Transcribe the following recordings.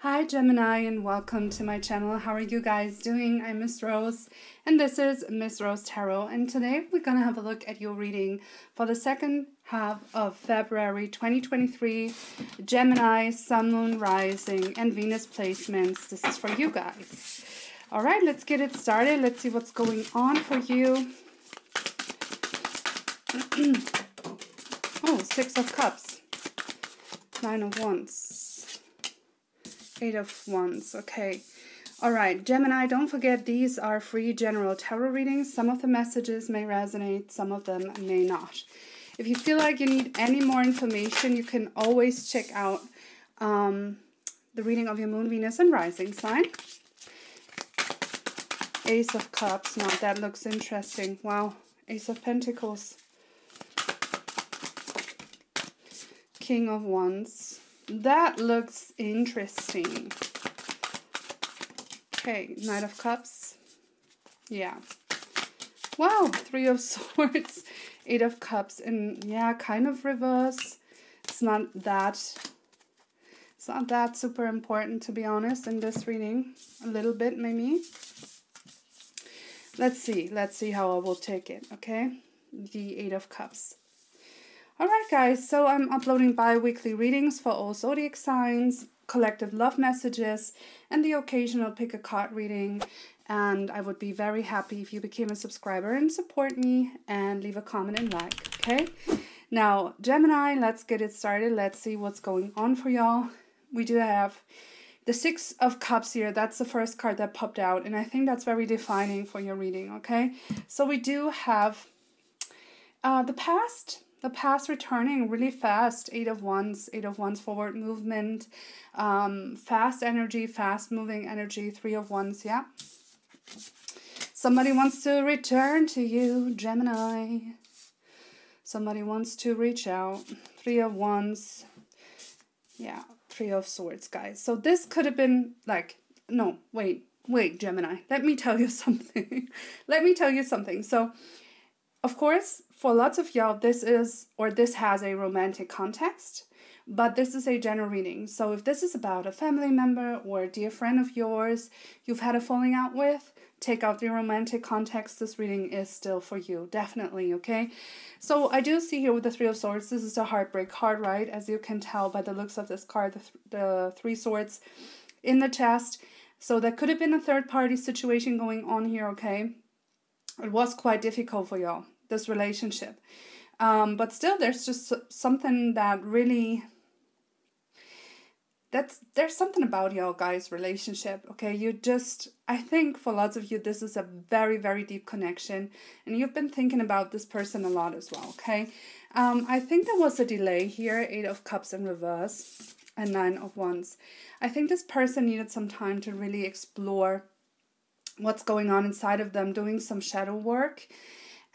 Hi Gemini and welcome to my channel. How are you guys doing? I'm Miss Rose and this is Miss Rose Tarot and today we're going to have a look at your reading for the second half of February 2023 Gemini, Sun, Moon, Rising and Venus placements. This is for you guys. All right, let's get it started. Let's see what's going on for you. oh, Six of Cups. Nine of Wands. Eight of Wands. Okay. All right, Gemini, don't forget these are free general tarot readings. Some of the messages may resonate, some of them may not. If you feel like you need any more information, you can always check out um, the reading of your moon, Venus, and rising sign. Ace of Cups. Now that looks interesting. Wow. Ace of Pentacles. King of Wands. That looks interesting. Okay, Knight of Cups. Yeah. Wow, Three of Swords, Eight of Cups, and yeah, kind of reverse. It's not that, it's not that super important to be honest in this reading. A little bit maybe. Let's see, let's see how I will take it, okay? The Eight of Cups. Alright guys, so I'm uploading bi-weekly readings for all zodiac signs, collective love messages, and the occasional pick a card reading. And I would be very happy if you became a subscriber and support me and leave a comment and like, okay? Now, Gemini, let's get it started. Let's see what's going on for y'all. We do have the Six of Cups here. That's the first card that popped out. And I think that's very defining for your reading, okay? So we do have uh, the past the past returning really fast. Eight of Wands, Eight of Wands forward movement, um, fast energy, fast moving energy. Three of Wands, yeah. Somebody wants to return to you, Gemini. Somebody wants to reach out. Three of Wands. Yeah, Three of Swords, guys. So this could have been like, no, wait, wait, Gemini. Let me tell you something. Let me tell you something. So, of course, for lots of y'all, this is or this has a romantic context, but this is a general reading. So if this is about a family member or a dear friend of yours you've had a falling out with, take out the romantic context. This reading is still for you, definitely, okay? So I do see here with the Three of Swords, this is a heartbreak card, right? As you can tell by the looks of this card, the, th the Three Swords in the chest. So there could have been a third party situation going on here, okay? It was quite difficult for y'all this relationship. Um, but still, there's just something that really that's there's something about your guys relationship okay? You just i think for lots of you this is a very very deep connection and you've been thinking about this person a lot as well okay? Um i think there was a delay here eight of cups in reverse and nine of wands. I think this person needed some time to really explore what's going on inside of them doing some shadow work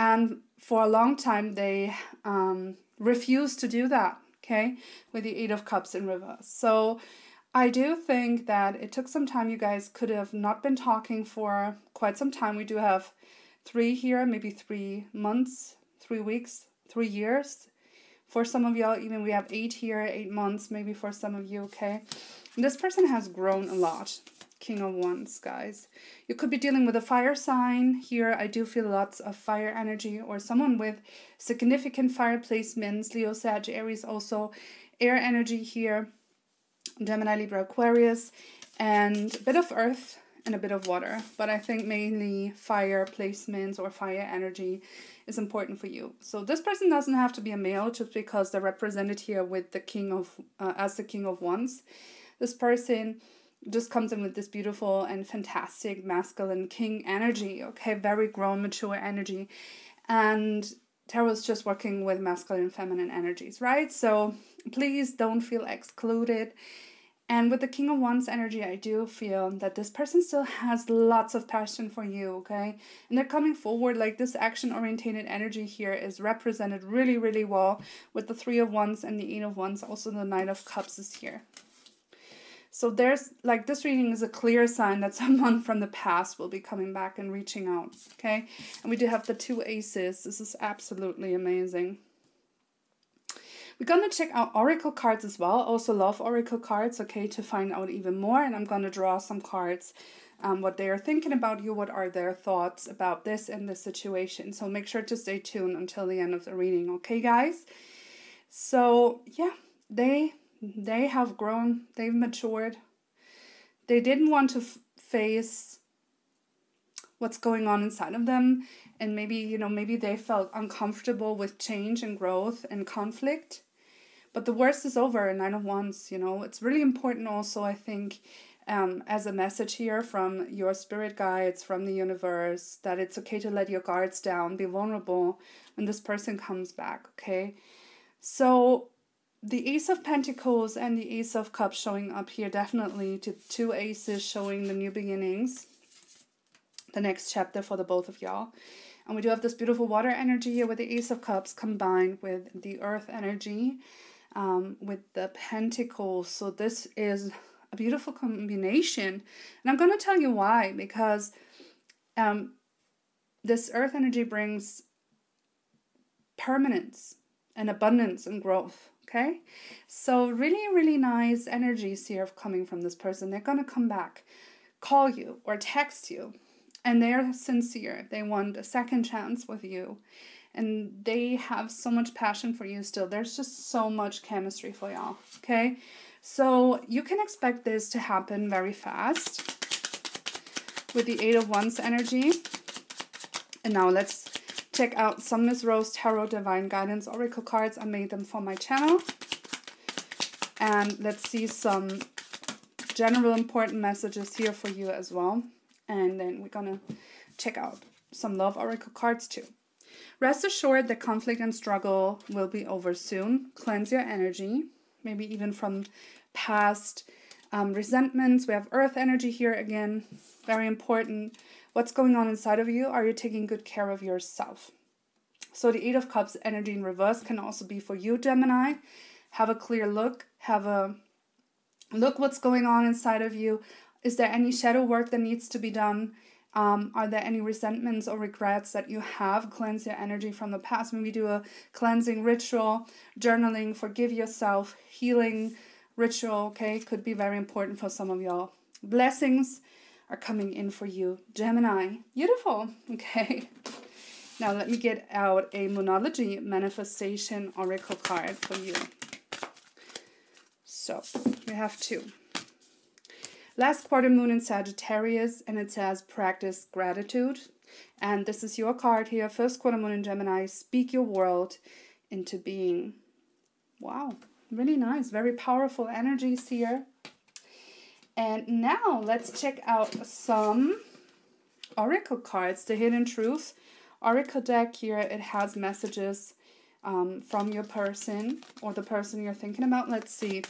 and for a long time, they um, refused to do that, okay, with the Eight of Cups in reverse. So I do think that it took some time. You guys could have not been talking for quite some time. We do have three here, maybe three months, three weeks, three years. For some of y'all, even we have eight here, eight months, maybe for some of you, okay? And this person has grown a lot. King of Wands, guys. You could be dealing with a fire sign. Here, I do feel lots of fire energy or someone with significant fire placements. Leo, Sag, Aries also. Air energy here. Gemini, Libra, Aquarius. And a bit of earth and a bit of water. But I think mainly fire placements or fire energy is important for you. So this person doesn't have to be a male just because they're represented here with the king of, uh, as the king of wands. This person just comes in with this beautiful and fantastic masculine king energy, okay, very grown, mature energy. And tarot is just working with masculine and feminine energies, right? So please don't feel excluded. And with the King of Wands energy, I do feel that this person still has lots of passion for you, okay? And they're coming forward like this action oriented energy here is represented really, really well with the Three of Wands and the Eight of Wands. Also, the Knight of Cups is here. So there's like this reading is a clear sign that someone from the past will be coming back and reaching out. Okay. And we do have the two aces. This is absolutely amazing. We're going to check out oracle cards as well. Also love oracle cards, okay, to find out even more. And I'm going to draw some cards, um, what they are thinking about you, what are their thoughts about this and this situation. So make sure to stay tuned until the end of the reading, okay, guys? So, yeah, they they have grown, they've matured. They didn't want to face what's going on inside of them. And maybe you know maybe they felt uncomfortable with change and growth and conflict. But the worst is over and i don't want you know. It's really important also i think um, as a message here from your spirit guides from the universe that it's okay to let your guards down be vulnerable when this person comes back okay? So the ace of pentacles and the ace of cups showing up here definitely to two aces showing the new beginnings the next chapter for the both of y'all. And we do have this beautiful water energy here with the Ace of Cups combined with the Earth energy um, with the Pentacles. So this is a beautiful combination. And I'm going to tell you why. Because um, this Earth energy brings permanence and abundance and growth. Okay, so really, really nice energies here coming from this person. They're going to come back, call you, or text you and they're sincere. They want a second chance with you. And they have so much passion for you still. There's just so much chemistry for y'all. Okay? So you can expect this to happen very fast with the Eight of Wands energy. And now let's check out some Miss Rose Tarot Divine Guidance Oracle cards. I made them for my channel. And let's see some general important messages here for you as well and then we're gonna check out some love oracle cards too. Rest assured that conflict and struggle will be over soon. Cleanse your energy, maybe even from past um, resentments. We have earth energy here again, very important. What's going on inside of you? Are you taking good care of yourself? So the Eight of Cups energy in reverse can also be for you, Gemini. Have a clear look. Have a look what's going on inside of you. Is there any shadow work that needs to be done? Um, are there any resentments or regrets that you have? Cleanse your energy from the past. Maybe do a cleansing ritual, journaling, forgive yourself, healing ritual, okay? Could be very important for some of y'all. Blessings are coming in for you. Gemini, beautiful, okay? Now let me get out a Moonology Manifestation Oracle card for you. So we have two. Last quarter moon in Sagittarius, and it says practice gratitude. And this is your card here. First quarter moon in Gemini. Speak your world into being. Wow, really nice. Very powerful energies here. And now let's check out some oracle cards. The Hidden Truth oracle deck here. It has messages um, from your person or the person you're thinking about. Let's see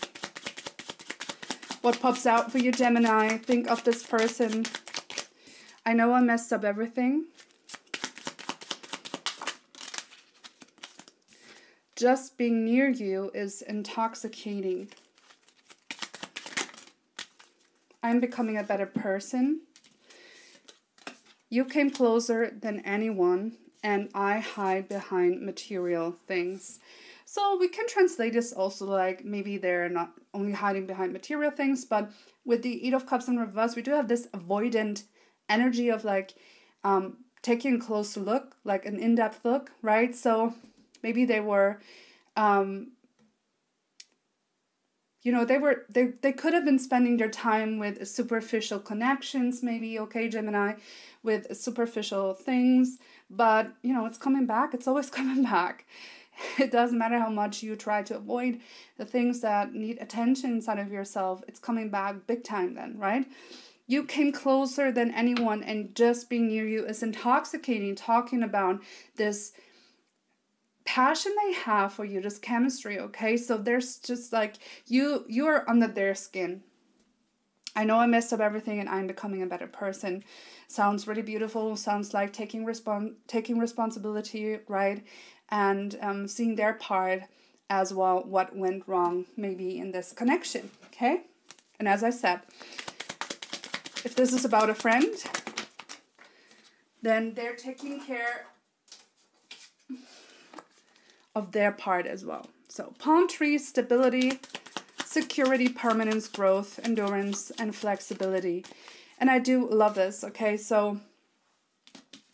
what pops out for you, Gemini. Think of this person. I know I messed up everything. Just being near you is intoxicating. I'm becoming a better person. You came closer than anyone, and I hide behind material things. So we can translate this also like maybe they're not only hiding behind material things, but with the Eight of Cups in reverse, we do have this avoidant energy of like um, taking a closer look, like an in depth look, right? So maybe they were. Um, you know they were they, they could have been spending their time with superficial connections maybe okay gemini with superficial things but you know it's coming back it's always coming back it doesn't matter how much you try to avoid the things that need attention inside of yourself, it's coming back big time then, right? You came closer than anyone, and just being near you is intoxicating. Talking about this passion they have for you, this chemistry, okay? So there's just like you you are under their skin. I know I messed up everything and I'm becoming a better person. Sounds really beautiful. Sounds like taking respon taking responsibility, right? and um, seeing their part as well, what went wrong maybe in this connection, okay? And as I said, if this is about a friend, then they're taking care of their part as well. So palm tree, stability, security, permanence, growth, endurance, and flexibility. And I do love this, okay? So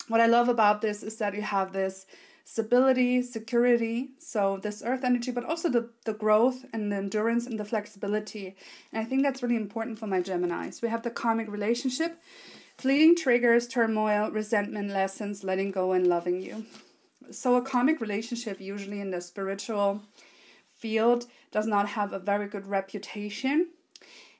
what I love about this is that you have this stability, security, so this earth energy, but also the, the growth and the endurance and the flexibility. And I think that's really important for my Gemini. So We have the karmic relationship, fleeting triggers, turmoil, resentment, lessons, letting go, and loving you. So a karmic relationship, usually in the spiritual field, does not have a very good reputation.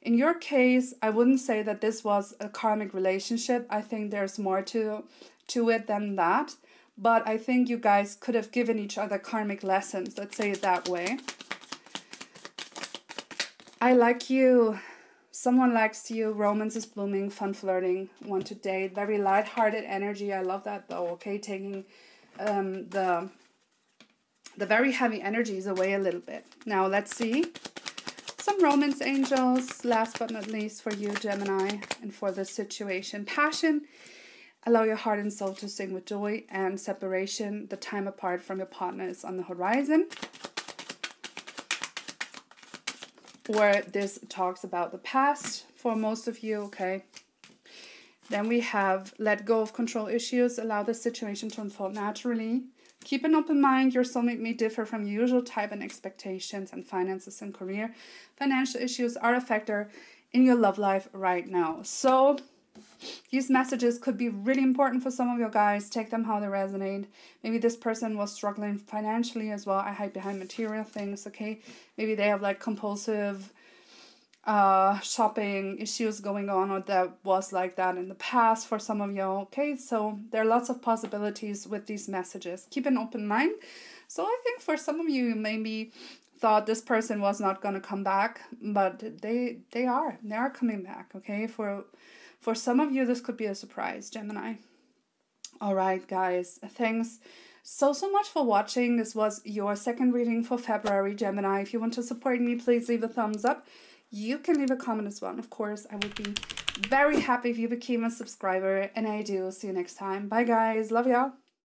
In your case, I wouldn't say that this was a karmic relationship. I think there's more to to it than that but I think you guys could have given each other karmic lessons, let's say it that way. I like you. Someone likes you. Romance is blooming. Fun flirting. Want to date. Very light-hearted energy. I love that though. Okay, taking um, the the very heavy energies away a little bit. Now let's see some romance angels. Last but not least for you, Gemini, and for this situation, passion Allow your heart and soul to sing with joy and separation. The time apart from your partner is on the horizon. Where this talks about the past for most of you, okay? Then we have let go of control issues, allow the situation to unfold naturally. Keep an open mind. Your soulmate may differ from your usual type and expectations and finances and career. Financial issues are a factor in your love life right now. So, these messages could be really important for some of your guys. Take them how they resonate. Maybe this person was struggling financially as well. I hide behind material things, okay? Maybe they have like compulsive uh shopping issues going on or that was like that in the past for some of you okay so there are lots of possibilities with these messages keep an open mind so i think for some of you maybe thought this person was not going to come back but they they are they are coming back okay for for some of you, this could be a surprise, Gemini. All right, guys, thanks so, so much for watching. This was your second reading for February, Gemini. If you want to support me, please leave a thumbs up. You can leave a comment as well. Of course, I would be very happy if you became a subscriber. And I do. See you next time. Bye, guys. Love y'all.